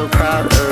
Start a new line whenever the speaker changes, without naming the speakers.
so proud of